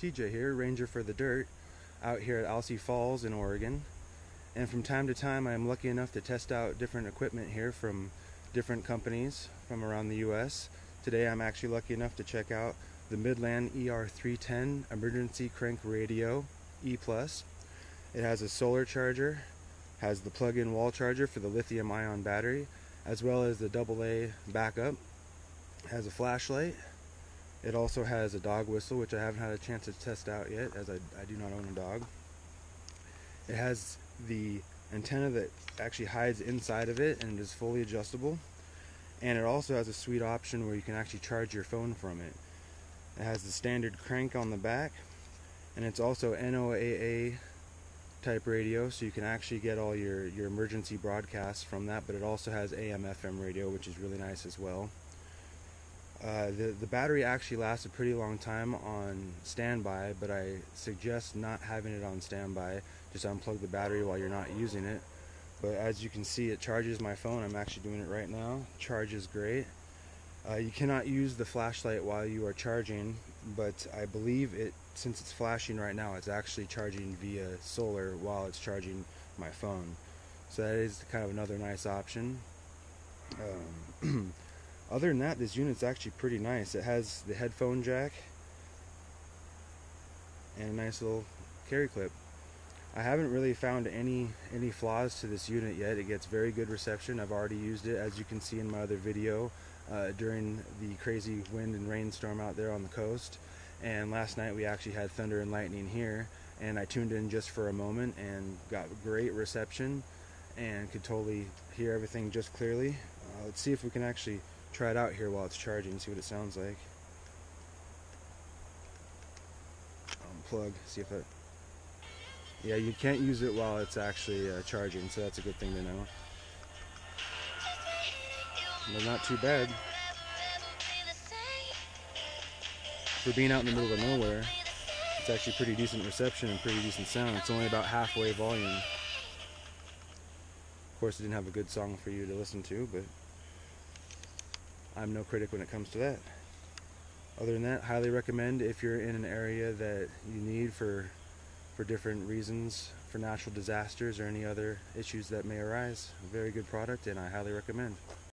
TJ here, Ranger for the Dyrt, out here at Alsea Falls in Oregon. And from time to time, I am lucky enough to test out different equipment here from different companies from around the U.S. Today, I'm actually lucky enough to check out the Midland ER310 Emergency Crank Radio E+. It has a solar charger, has the plug-in wall charger for the lithium-ion battery, as well as the AA backup. Has a flashlight, it also has a dog whistle, which I haven't had a chance to test out yet, as I, I do not own a dog. It has the antenna that actually hides inside of it and is fully adjustable. And it also has a sweet option where you can actually charge your phone from it. It has the standard crank on the back, and it's also NOAA type radio, so you can actually get all your, your emergency broadcasts from that, but it also has AM FM radio, which is really nice as well. Uh, the, the battery actually lasts a pretty long time on standby, but I suggest not having it on standby. Just unplug the battery while you're not using it. But as you can see, it charges my phone. I'm actually doing it right now. Charges great. Uh, you cannot use the flashlight while you are charging, but I believe it, since it's flashing right now, it's actually charging via solar while it's charging my phone. So that is kind of another nice option. Um, Other than that, this unit's actually pretty nice. It has the headphone jack and a nice little carry clip. I haven't really found any any flaws to this unit yet. It gets very good reception. I've already used it, as you can see in my other video, uh, during the crazy wind and rainstorm out there on the coast. And last night we actually had thunder and lightning here, and I tuned in just for a moment and got great reception and could totally hear everything just clearly. Uh, let's see if we can actually try it out here while it's charging, see what it sounds like. Unplug, see if it. Yeah, you can't use it while it's actually uh, charging, so that's a good thing to know. But not too bad. For being out in the middle of nowhere, it's actually pretty decent reception and pretty decent sound. It's only about halfway volume. Of course, it didn't have a good song for you to listen to, but I'm no critic when it comes to that. Other than that, highly recommend if you're in an area that you need for for different reasons, for natural disasters or any other issues that may arise. Very good product and I highly recommend.